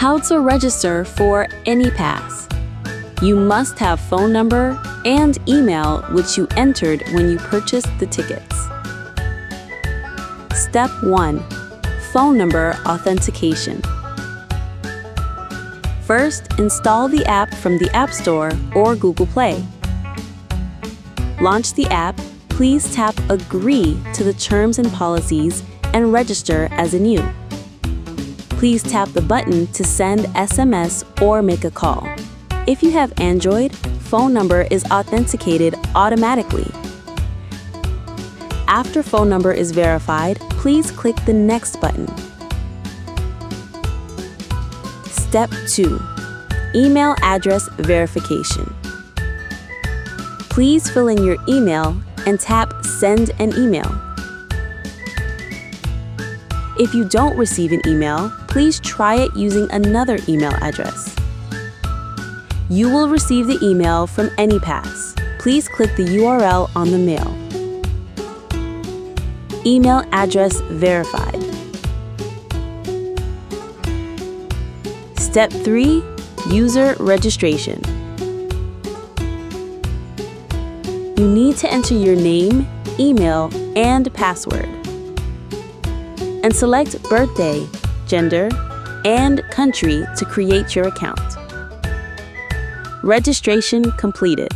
How to register for AnyPass. You must have phone number and email which you entered when you purchased the tickets. Step 1. Phone number authentication. First, install the app from the App Store or Google Play. Launch the app, please tap Agree to the terms and policies and register as a new. Please tap the button to send SMS or make a call. If you have Android, phone number is authenticated automatically. After phone number is verified, please click the Next button. Step 2. Email address verification. Please fill in your email and tap Send an email. If you don't receive an email, please try it using another email address. You will receive the email from AnyPass. Please click the URL on the mail. Email address verified. Step 3 User Registration. You need to enter your name, email, and password. And select birthday, gender, and country to create your account. Registration completed.